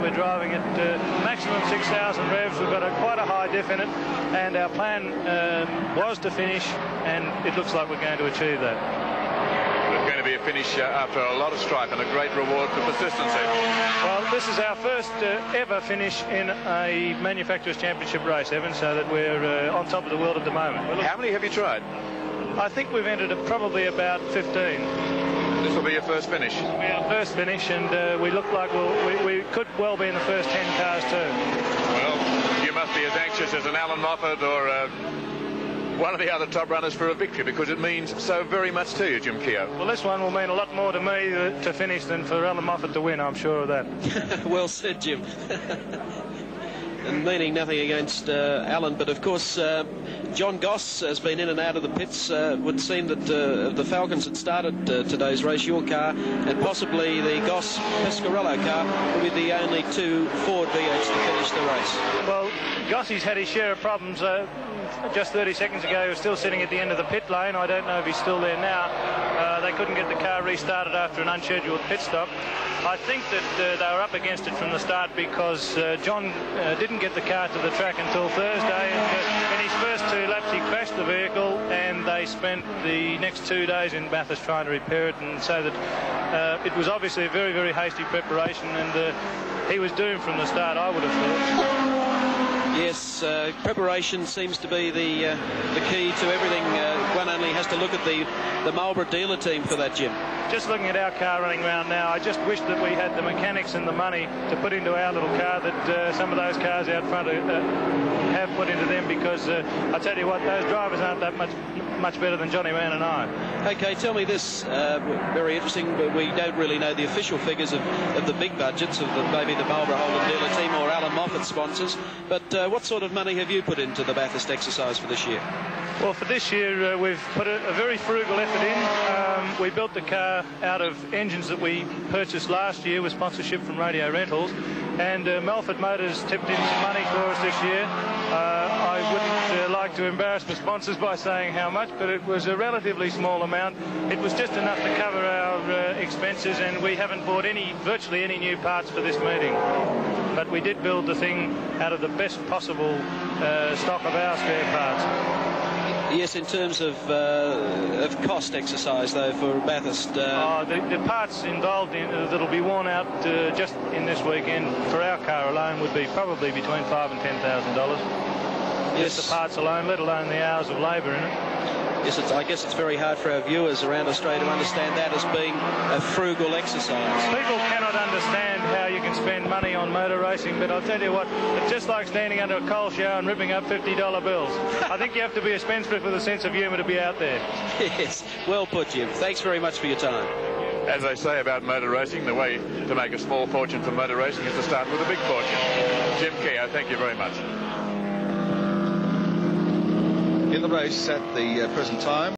We're driving at uh, maximum 6,000 revs. We've got a, quite a high diff in it, and our plan um, was to finish, and it looks like we're going to achieve that. There's going to be a finish uh, after a lot of strife and a great reward for persistency. Well, this is our first uh, ever finish in a manufacturers' championship race, Evan, so that we're uh, on top of the world at the moment. How many have you tried? I think we've entered at probably about 15. This will be your first finish. We our first finish, and uh, we look like we'll, we, we could well be in the first 10 cars too. Well, you must be as anxious as an Allan Moffat or uh, one of the other top runners for a victory because it means so very much to you, Jim Keogh. Well, this one will mean a lot more to me uh, to finish than for Allan Moffat to win, I'm sure of that. well said, Jim. and meaning nothing against uh, Allan, but of course, uh, John Goss has been in and out of the pits. Uh, would seem that uh, the Falcons had started uh, today's race, your car and possibly the Goss Pescarolo car will be the only two Ford V8s to finish the race. Well, Gossie's had his share of problems. Uh, just 30 seconds ago, he was still sitting at the end of the pit lane. I don't know if he's still there now. Couldn't get the car restarted after an unscheduled pit stop. I think that uh, they were up against it from the start because uh, John uh, didn't get the car to the track until Thursday. And, uh, in his first two laps, he crashed the vehicle, and they spent the next two days in Bathurst trying to repair it. And so that uh, it was obviously a very, very hasty preparation, and uh, he was doomed from the start, I would have thought. Yes, uh, preparation seems to be the uh, the key to everything. Uh, one only has to look at the the Marlboro dealer team for that, Jim. Just looking at our car running around now, I just wish that we had the mechanics and the money to put into our little car that uh, some of those cars out front uh, have put into them because uh, I tell you what, those drivers aren't that much much better than Johnny Man and I. Okay, tell me this, uh, very interesting, but we don't really know the official figures of, of the big budgets of the, maybe the Marlboro Holden dealer team or Allan Moffat sponsors, but uh, what sort of money have you put into the Bathurst exercise for this year? Well, for this year, uh, we've put a, a, very frugal effort in. Um, we built the car out of engines that we purchased last year with sponsorship from Radio Rentals, and uh, Melford Motors tipped in some money for us this year. Uh, I wouldn't uh, like to embarrass the sponsors by saying how much, but it was a relatively small amount. It was just enough to cover our expenses, and we haven't bought any, virtually any new parts for this meeting. But we did build the thing out of the best possible uh, stock of our spare parts. Yes, in terms of uh, of cost exercise though for Bathurst. Uh... Oh, the, the, parts involved in, uh, that'll be worn out uh, just in this weekend for our car alone would be probably between five and ten thousand dollars. Yes, just the parts alone, let alone the hours of labour in it. Yes, I guess it's very hard for our viewers around Australia to understand that as being a frugal exercise. People cannot understand how you can spend money on motor racing, but I'll tell you what, it's just like standing under a coal shower and ripping up $50 bills. I think you have to be a spendthrift with a sense of humour to be out there. Yes, well put, Jim. Thanks very much for your time. As they say about motor racing, the way to make a small fortune from motor racing is to start with a big fortune. Jim Keogh, thank you very much in the race at the uh, present time.